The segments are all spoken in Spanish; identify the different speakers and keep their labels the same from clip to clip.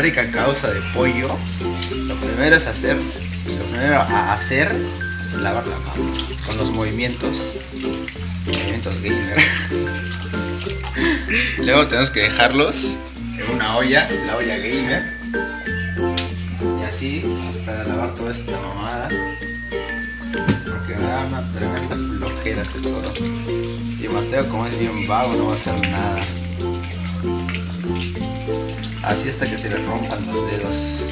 Speaker 1: Rica causa de pollo, lo primero es hacer, lo primero a hacer es lavar la papa con los movimientos, movimientos gamer. Luego tenemos que dejarlos en una olla, la olla gamer. Y así hasta lavar toda esta mamada. Porque me da una tremenda flojera este todo. Y Mateo como es bien vago no va a hacer nada. Así hasta que se le rompan los dedos.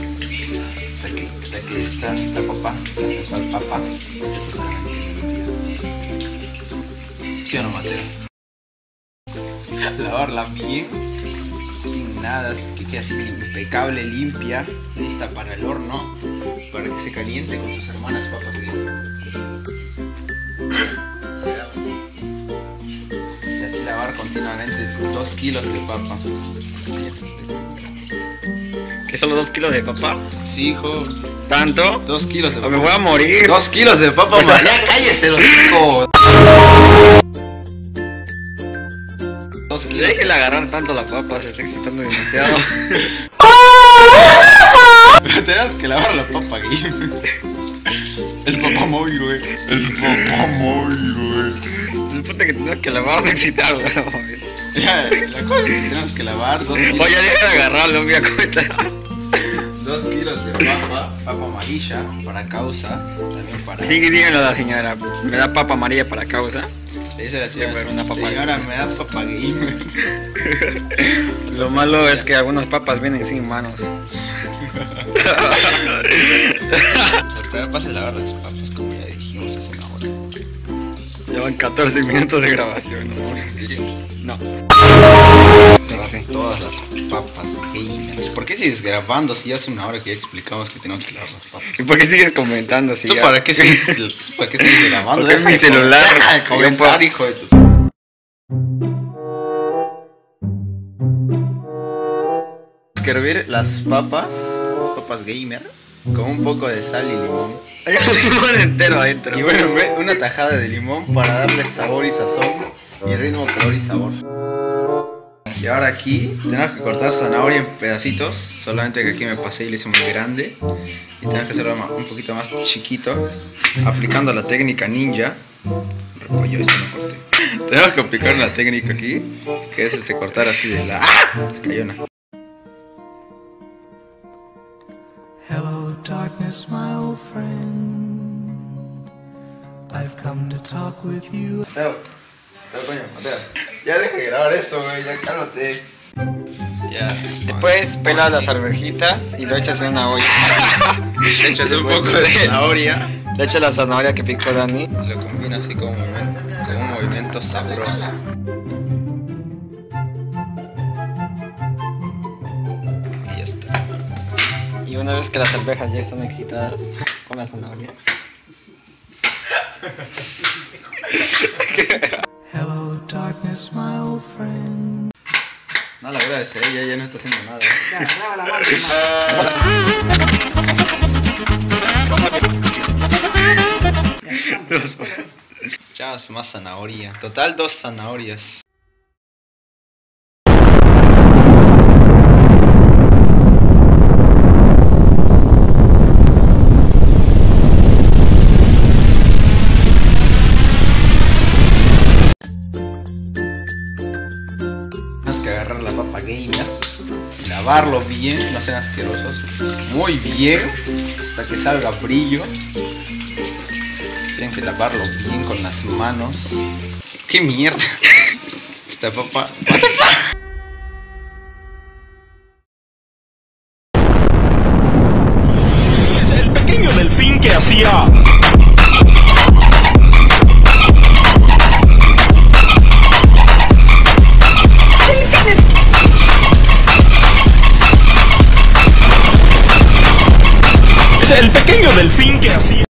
Speaker 1: Hasta que, hasta que esta sensual papa, esté totalmente limpia. ¿Sí o no, Mateo? Lavarla bien, sin nada, que quede así impecable, limpia, lista para el horno, para que se caliente con sus hermanas papas de Y así lavar continuamente 2 kilos de papa.
Speaker 2: ¿Qué son los dos kilos de papá?
Speaker 1: Sí, hijo.
Speaker 2: ¿Tanto?
Speaker 1: 2 kilos de
Speaker 2: O me
Speaker 1: papa.
Speaker 2: voy a morir.
Speaker 1: 2 kilos de papa,
Speaker 2: Pues,
Speaker 1: ma- ya cállese los hijos. 2 kilos.
Speaker 2: Déjela agarrar tanto la papa, se está excitando demasiado.
Speaker 1: Pero tenemos que lavar la papa aquí. El papá móvil, güey. El papá móvil, güey.
Speaker 2: Se supone que tenemos que lavar o excitarlo.
Speaker 1: Ya, la cosa es que tenemos que lavar 2 kilos.
Speaker 2: Oye, deja de agarrarlo, mira cómo.
Speaker 1: 2 kilos de papa, papa amarilla para causa, también para...
Speaker 2: Sí, díganlo a la señora. Me da papa amarilla para causa.
Speaker 1: Le dice la señora,
Speaker 2: una papa
Speaker 1: señora, me da papa gamer.
Speaker 2: Lo malo es que algunas papas vienen sin manos.
Speaker 1: El primer paso es lavar las papas,
Speaker 2: Llevan 14 minutos de grabación, ¿no?
Speaker 1: ¿En serio?
Speaker 2: No.
Speaker 1: Todas las papas gamer. ¿Por qué sigues grabando si ya hace una hora que ya explicamos que tenemos que lavar las papas?
Speaker 2: ¿Y por qué sigues comentando si
Speaker 1: ¿Tú
Speaker 2: ya-
Speaker 1: para qué sigues, para qué sigues grabando?
Speaker 2: Porque mi celular.
Speaker 1: comentar, hijo de tu... Tenemos que hervir las papas, las papas gamer, con un poco de sal y limón.
Speaker 2: Hay un limón entero adentro.
Speaker 1: Y bueno, una tajada de limón para darle sabor y sazón y ritmo, color y sabor. Y ahora aquí tenemos que cortar zanahoria en pedacitos, solamente que aquí me pasé y lo hice muy grande. Y tenemos que hacerlo un poquito más chiquito, aplicando la técnica ninja. Repollo, esto no corté. Tenemos que aplicar una técnica aquí, que es este cortar así de la... ¡Ah! Se cayó una.
Speaker 3: Hello, darkness, my old friend. I've come to talk with you.
Speaker 1: Mateo, Mateo, coño, Mateo. Ya deja de grabar eso, güey, ya cálmate. Ya.
Speaker 2: Después pelas las alverjitas y lo echas en una olla.
Speaker 1: Le echas un poco de zanahoria.
Speaker 2: Le echas la zanahoria que picó Dani.
Speaker 1: Lo combina así como, como un movimiento sabroso. Y ya está.
Speaker 2: Y una vez que las alberjas ya están excitadas con las zanahorias.
Speaker 3: Hello, darkness, my old friend.
Speaker 1: No, la verdad es que ella ya no está haciendo nada. Echamos más zanahoria. Total dos zanahorias. Lavarlo bien, no sean asquerosos, muy bien, hasta que salga brillo. Tienen que lavarlo bien con las manos. ¡Qué mierda! Esta papa.
Speaker 4: Es el pequeño delfín que hacía. el pequeño delfín que así.